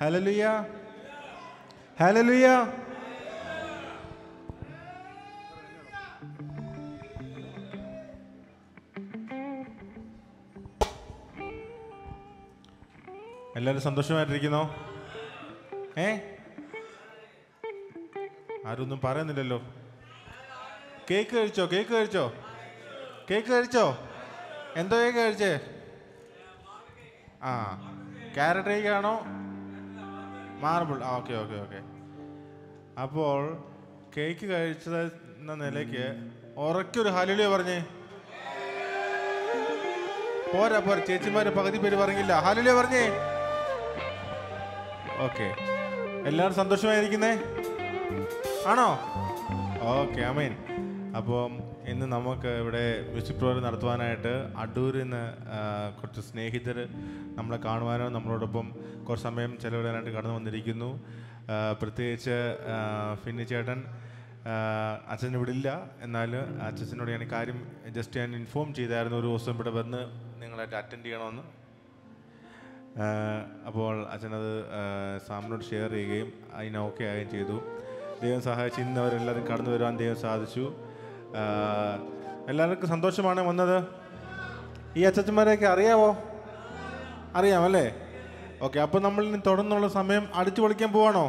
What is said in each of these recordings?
ഹലലുയ ഹലലുയ എല്ലാവരും സന്തോഷമായിട്ടിരിക്കുന്നോ? ഏ? ആരൊന്നും പറയുന്നില്ലല്ലോ. കേക്ക് കഴിച്ചോ? കേക്ക് കഴിച്ചോ? കേക്ക് കഴിച്ചോ? എന്തോ കേക്ക് കഴിച്ചേ? ആ ക്യാരറ്റ് കേക്ക് ആണോ മാർബിൾ ആ ഓക്കെ ഓക്കെ ഓക്കെ അപ്പോൾ കേക്ക് കഴിച്ചത് എന്ന നിലയ്ക്ക് ഉറക്കൊരു ഹലുലിയ പറഞ്ഞേ. പോരാ പോരാ ചേച്ചിമാരെ പകുതി പേര് പറഞ്ഞില്ല. ഹലുലിയ പറഞ്ഞേ. ഓക്കെ എല്ലാവരും സന്തോഷമായിരിക്കുന്നേ? ആണോ? ഓക്കെ അമീൻ അപ്പം ഇന്ന് നമുക്ക് ഇവിടെ മ്യൂസിക് പ്രോഗ്രാം നടത്തുവാനായിട്ട് അടൂരിൽ നിന്ന് കുറച്ച് സ്നേഹിതർ നമ്മളെ കാണുവാനോ നമ്മളോടൊപ്പം കുറച്ച് സമയം ചെലവിടാനായിട്ട് കടന്നു വന്നിരിക്കുന്നു. പ്രത്യേകിച്ച് ഫിന്നി ചേട്ടൻ അച്ഛൻ ഇവിടെ ഇല്ല. എന്നാൽ അച്ഛനോട് ഞാൻ കാര്യം ജസ്റ്റ് ഞാൻ ഇൻഫോം ചെയ്തായിരുന്നു ഒരു ദിവസം ഇവിടെ വന്ന് നിങ്ങളായിട്ട് അറ്റൻഡ് ചെയ്യണമെന്ന്. അപ്പോൾ അച്ഛനത് സാമിനോട് ഷെയർ ചെയ്യുകയും അതിന് ഓക്കെ ആവുകയും ചെയ്തു. ദൈവം സഹായിച്ച് ഇന്ന് അവരെല്ലാവരും കടന്നു വരുവാൻ ദൈവം സാധിച്ചു. എല്ലാവർക്കും സന്തോഷമാണ് വന്നത്. ഈ അച്ഛച്ചന്മാരെയൊക്കെ അറിയാവോ? അറിയാമല്ലേ ഓക്കെ അപ്പോൾ നമ്മൾ ഇനി തുടർന്നുള്ള സമയം അടിച്ചു പൊളിക്കാൻ പോവാണോ?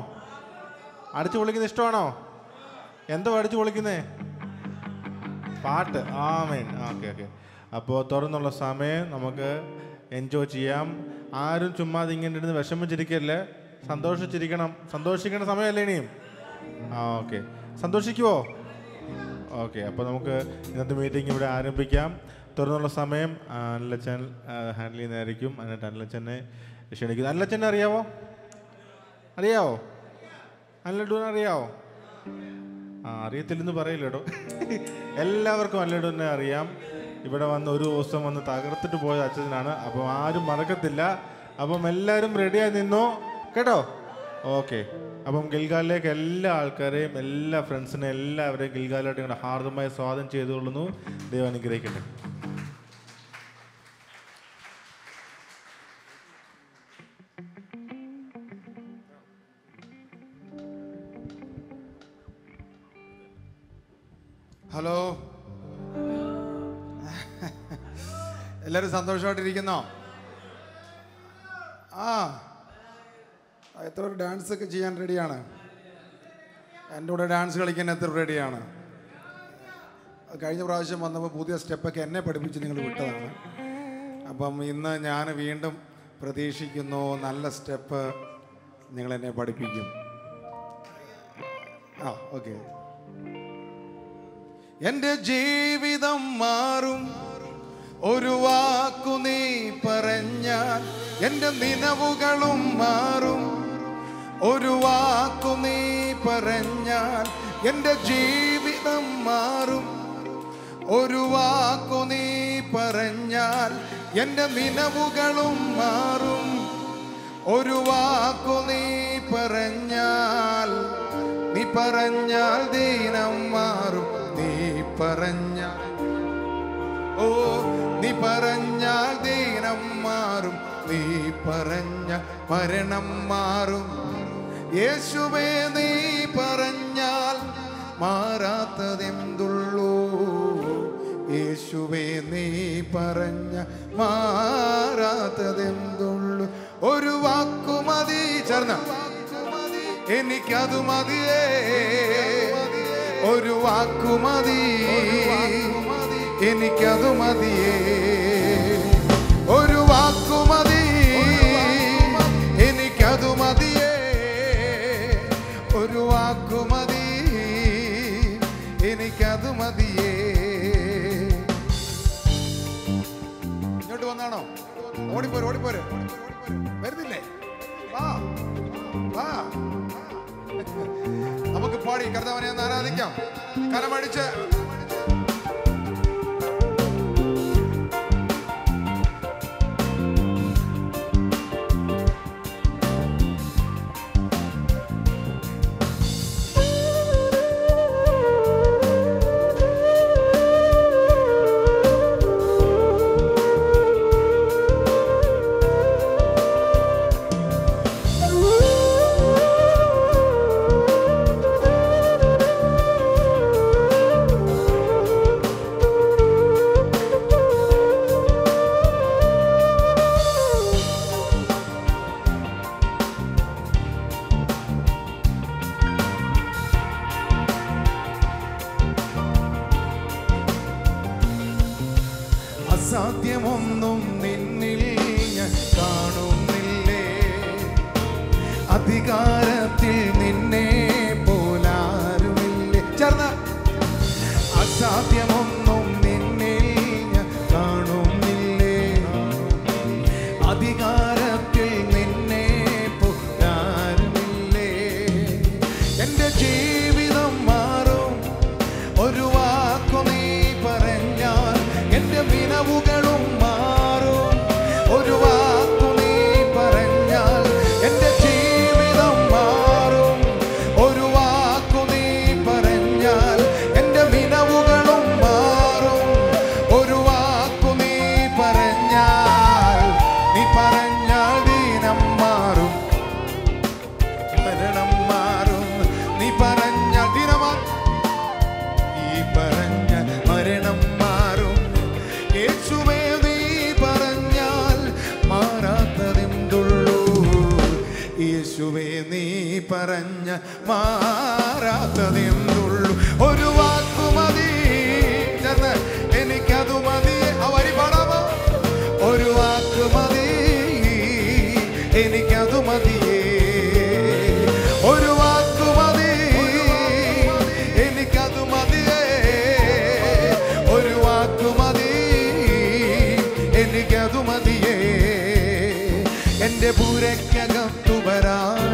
അടിച്ചു പൊളിക്കുന്നത് ഇഷ്ടമാണോ? എന്തോ അടിച്ചു പൊളിക്കുന്നേ? പാട്ട്. ആ ആമേൻ. Okay okay. അപ്പോൾ തുറന്നുള്ള സമയം നമുക്ക് എൻജോയ് ചെയ്യാം. ആരും ചുമ്മാതെ ഇങ്ങനെ ഇരുന്ന് വിഷമിച്ചിരിക്കല്ലേ? സന്തോഷിച്ചിരിക്കണം. സന്തോഷിക്കേണ്ട സമയമല്ലേ ഇനിയും? ആ ഓക്കെ. സന്തോഷിക്കുവോ? ഓക്കെ അപ്പോൾ നമുക്ക് ഇന്നത്തെ മീറ്റിംഗ് ഇവിടെ ആരംഭിക്കാം. തുറന്നുള്ള സമയം അനിലച്ചൻ ഹാൻഡിൽ ചെയ്യുന്നതായിരിക്കും. എന്നിട്ട് അനിലച്ചനെ ക്ഷണിക്കുന്നു. അനിലച്ചനെ അറിയാവോ? അറിയാവോ? അനിലഡൂനെ അറിയാവോ? ആ അറിയത്തില്ലെന്ന് പറയില്ലടോ. എല്ലാവർക്കും അനിലഡൂനെ അറിയാം. ഇവിടെ വന്ന് ഒരു ദിവസം വന്ന് തകർത്തിട്ട് പോയ അച്ഛനാണ്. അപ്പം ആരും മറക്കത്തില്ല. അപ്പം എല്ലാവരും റെഡിയായി നിന്നോ. കേട്ടോ? ഓക്കെ. അപ്പം ഗിൽഗാലിലേക്ക് എല്ലാ ആൾക്കാരെയും എല്ലാ ഫ്രണ്ട്സിനെയും എല്ലാവരെയും ഗിൽഗാലായിട്ട് ഇങ്ങനെ ഹാർദമായി സ്വാഗതം ചെയ്തുകൊള്ളുന്നു. ദൈവം അനുഗ്രഹിക്കട്ടെ. ഹലോ. എല്ലാവരും സന്തോഷമായിട്ടിരിക്കുന്നോ? ആ, എത്ര പേർ ഡാൻസ് ഒക്കെ ചെയ്യാൻ റെഡിയാണ് എന്റെ കൂടെ ഡാൻസ് കളിക്കാൻ എത്ര റെഡിയാണ് കഴിഞ്ഞ പ്രാവശ്യം വന്നപ്പോൾ പുതിയ സ്റ്റെപ്പൊക്കെ എന്നെ പഠിപ്പിച്ച് നിങ്ങൾ വിട്ടതാണ്. അപ്പം ഇന്ന് ഞാൻ വീണ്ടും പ്രതീക്ഷിക്കുന്നു നല്ല സ്റ്റെപ്പ് നിങ്ങൾ എന്നെ പഠിപ്പിക്കും. ആ ഓക്കെ എന്റെ ജീവിതം മാറും. ഒരു വാക്കു നീ പറഞ്ഞാൽ എന്റെ നിലവുകളും മാറും. ഒരു വാക്കു നീ പറഞ്ഞാൽ എന്റെ ജീവിതം മാറും. ഒരു വാക്കു നീ പറഞ്ഞാൽ എന്റെ നിലവുകളും മാറും. ഒരു വാക്കു നീ പറഞ്ഞാൽ നീ പറഞ്ഞാൽ ദീനം മാറും. നീ പറഞ്ഞാൽ ഓ നീ പറഞ്ഞാൽ ദീനം മാറും. നീ പറഞ്ഞ മരണം മാറും. യേശുവേ നീ പറഞ്ഞാൽ മാറാത്തതെന്തുള്ളൂ? യേശുവേ നീ പറഞ്ഞ മാറാത്തതെന്തുള്ളൂ? ഒരു വാക്കുമതി ചേർന്ന. എനിക്കത് മതിയേ. ഒരു വാക്കുമതി എനിക്കതു മതിയേ. മതിയേ. ഇങ്ങോട്ട് വന്നാണോ? ഓടിപ്പോര് ഓടിപ്പോര്. വരുന്നില്ലേ? വാ വാ. നമുക്ക് പാടി കർത്താവിനെ ഒന്ന് ആരാധിക്കാം. കരമടിച്ച് propia പറഞ്ഞ മാറാത്തതെന്നുള്ളു ഒരു വാക്കു മതി എനിക്കത് മതി അവരി പണമോ ഒരു മതിയേ. ഒരു വാക്കു മതി എനിക്കത് മതിയേ. ഒരു മതി എന്റെ മതിയേ. എന്റെ പൂരക്കകത്തു വരാൻ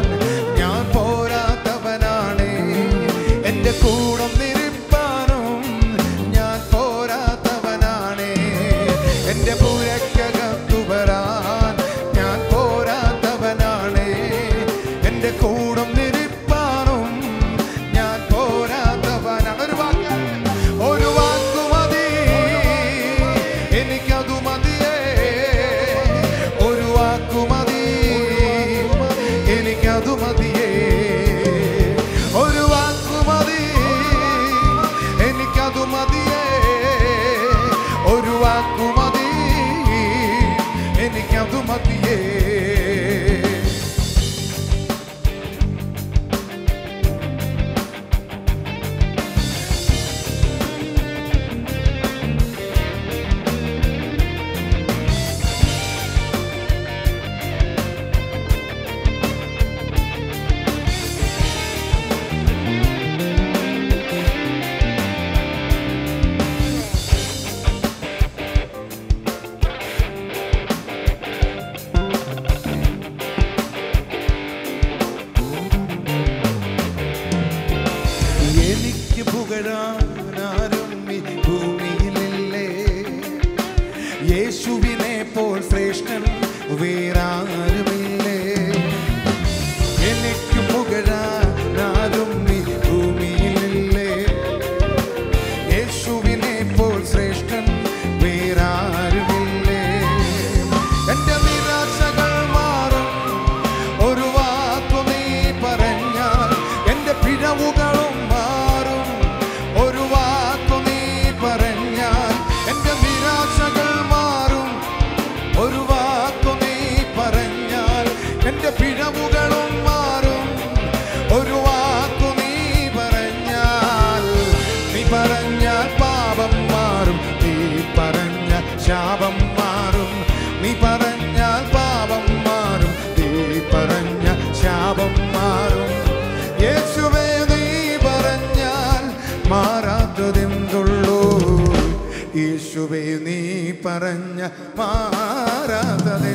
മാറാത്തതെന്നുള്ളു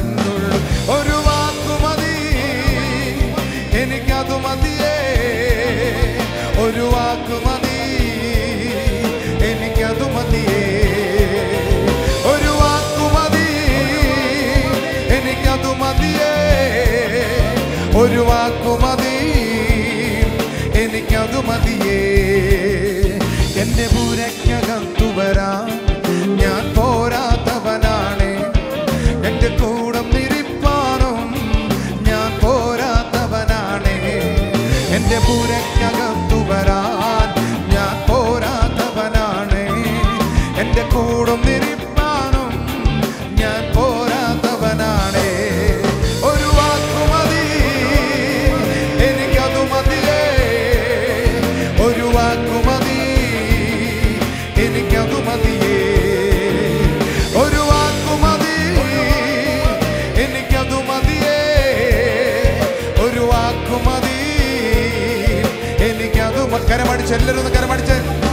ഒരു വാക്കു ഒരു ഒരു ഒരു പൂരയ്ക്കകത്തു വരാം. കൂടുന്നിരിപ്പാനും ഞാൻ പോരാത്തവനാണേ. ഒരു വാക്കു മതി എനിക്കതു മതിയേ ഒരു വാക്കു മതി എനിക്കതു മതിയേ. ഒരു വാക്കു മതി എനിക്കതു മതിയേ. ഒരു വാക്കു മതി എനിക്കതു കരമടിച്ച് എല്ലാവരും